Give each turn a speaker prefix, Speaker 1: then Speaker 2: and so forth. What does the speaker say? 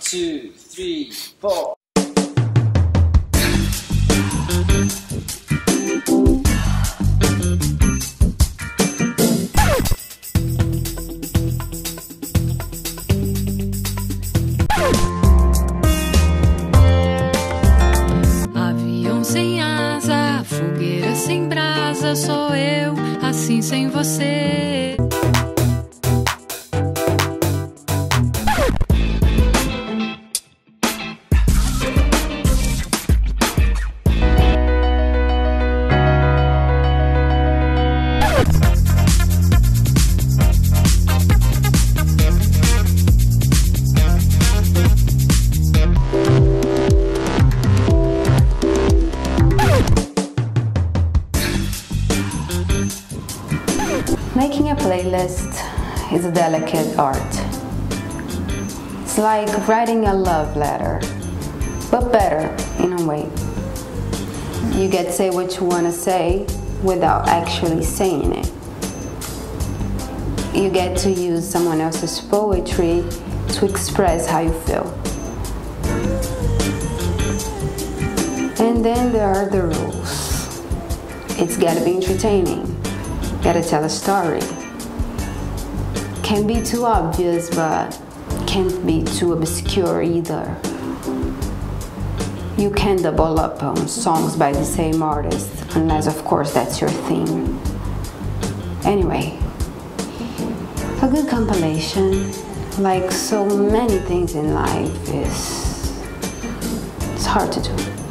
Speaker 1: two, three, four. Avião sem asa, fogueira sem brasa, sou eu, assim sem você.
Speaker 2: Making a playlist is a delicate art. It's like writing a love letter, but better in a way. You get to say what you want to say without actually saying it. You get to use someone else's poetry to express how you feel. And then there are the rules. It's gotta be entertaining gotta tell a story. Can't be too obvious, but can't be too obscure either. You can double up on songs by the same artist, unless, of course, that's your theme. Anyway, a good compilation, like so many things in life, is it's hard to do.